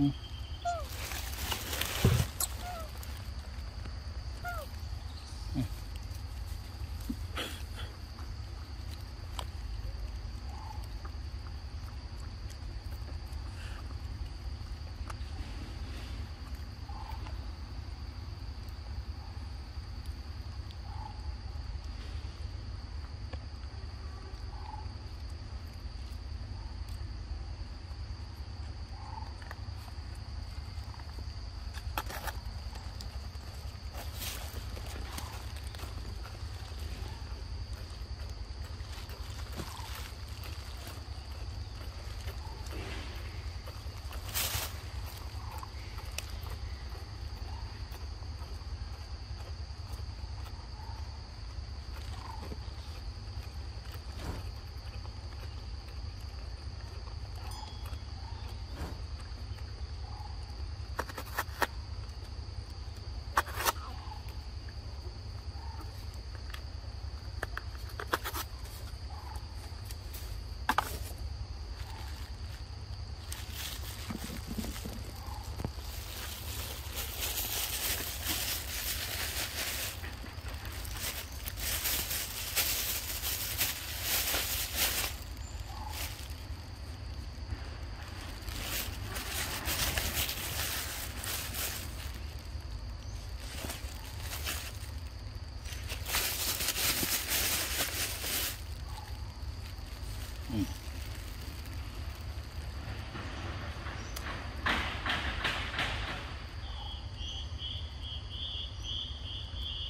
Mm-hmm.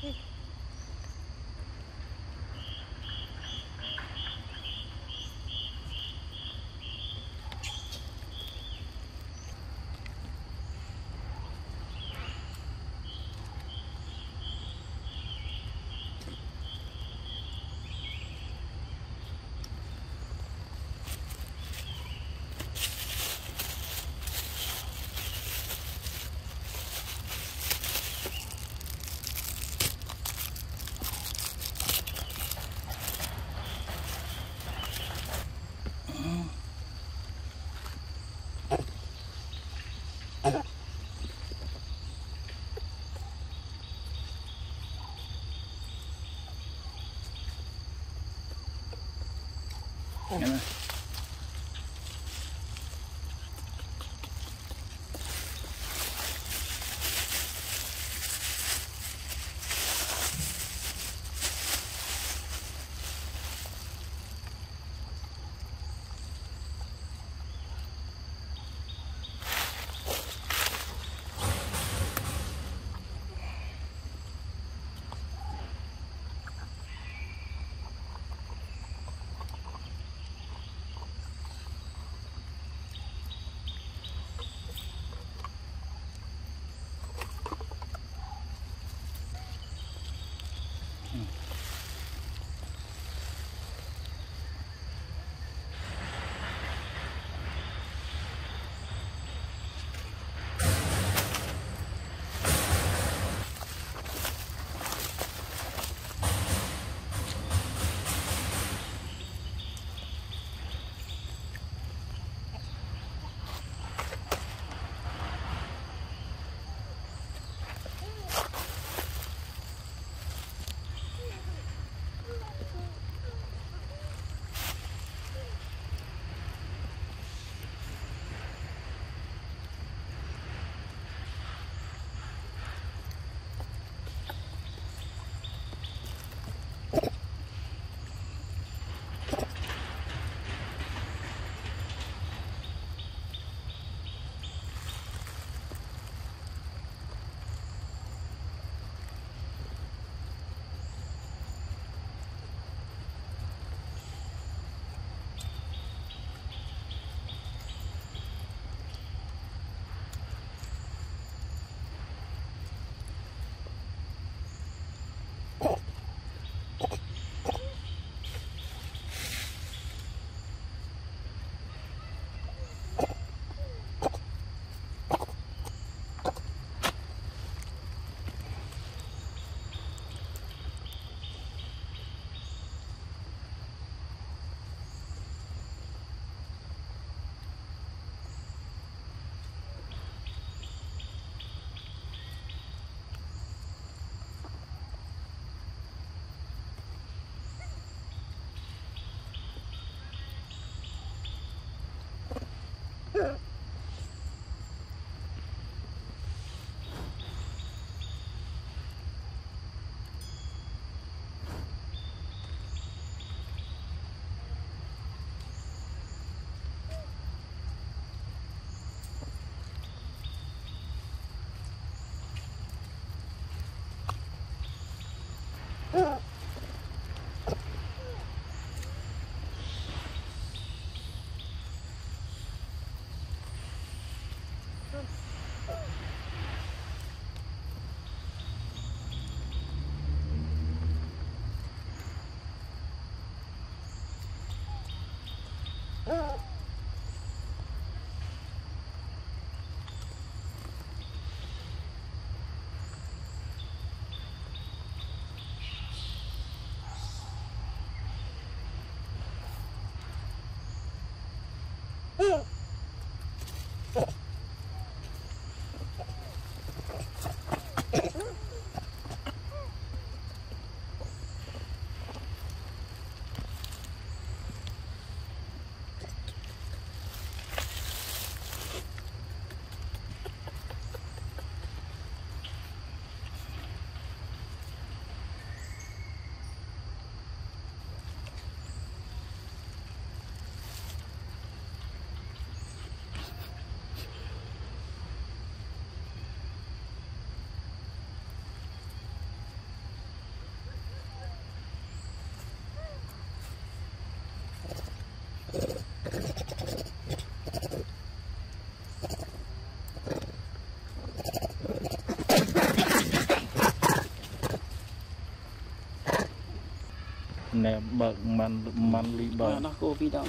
谢。Yeah. 嗯 nè bậc man man ly bậc nó cô phi động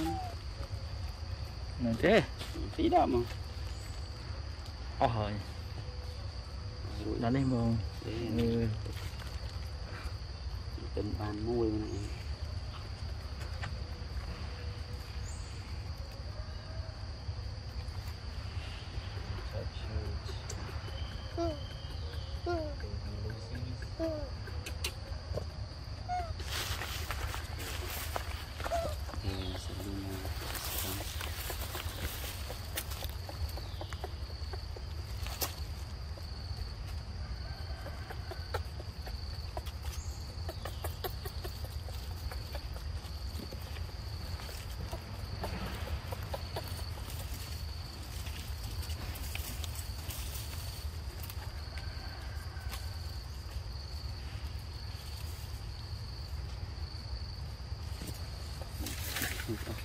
nè thế. Phi động mà. Ôi hỏi đã mông ừ. tình bàn môi này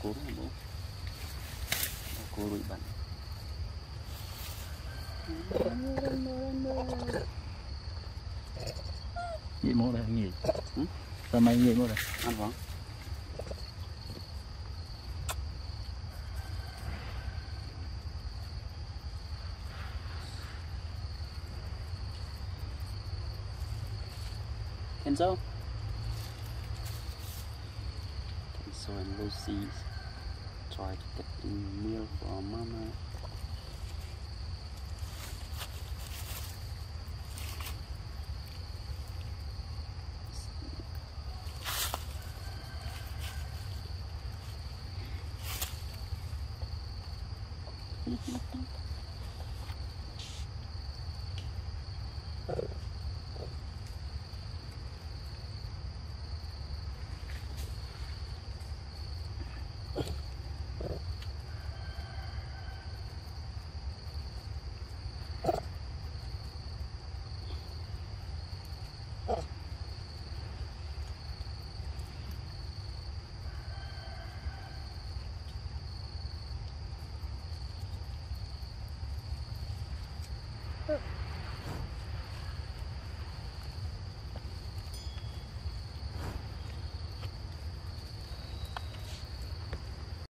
cố mà bố cô bị bệnh nhị mô đây nhị sao mày nhị mô đây? Ăn vắng Kenzo? Kenzo and Lucy try to get the meal for mama Huh.